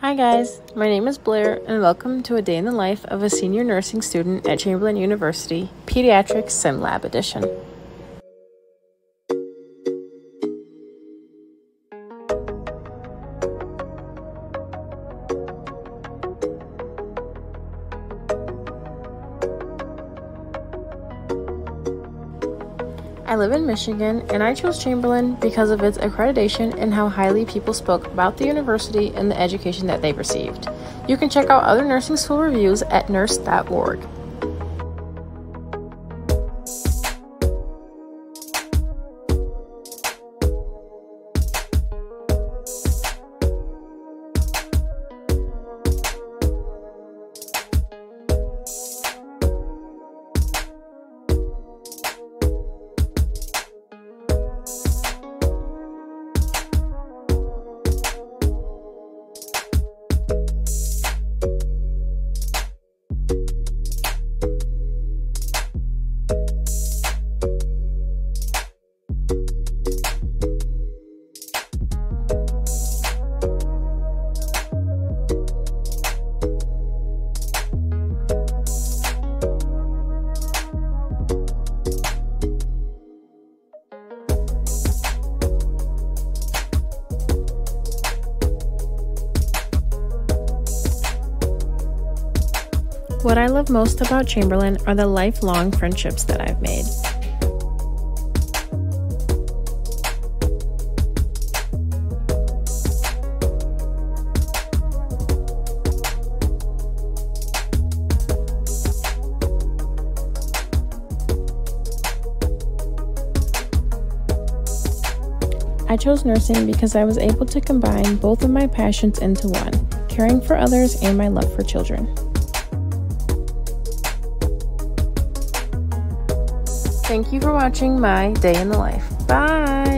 Hi, guys. My name is Blair, and welcome to a day in the life of a senior nursing student at Chamberlain University, Pediatrics Sim Lab Edition. I live in Michigan and I chose Chamberlain because of its accreditation and how highly people spoke about the university and the education that they received. You can check out other nursing school reviews at nurse.org. What I love most about Chamberlain are the lifelong friendships that I've made. I chose nursing because I was able to combine both of my passions into one caring for others and my love for children. Thank you for watching my day in the life. Bye!